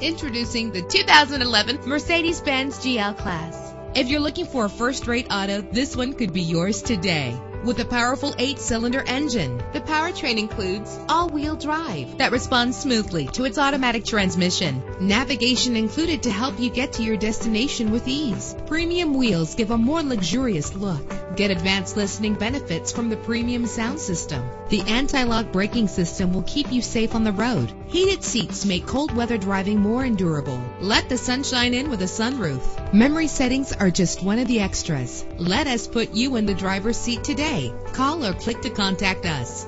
Introducing the 2011 Mercedes-Benz GL Class. If you're looking for a first-rate auto, this one could be yours today with a powerful eight-cylinder engine. The powertrain includes all-wheel drive that responds smoothly to its automatic transmission. Navigation included to help you get to your destination with ease. Premium wheels give a more luxurious look. Get advanced listening benefits from the premium sound system. The anti-lock braking system will keep you safe on the road. Heated seats make cold weather driving more endurable. Let the sunshine in with a sunroof. Memory settings are just one of the extras. Let us put you in the driver's seat today. Call or click to contact us.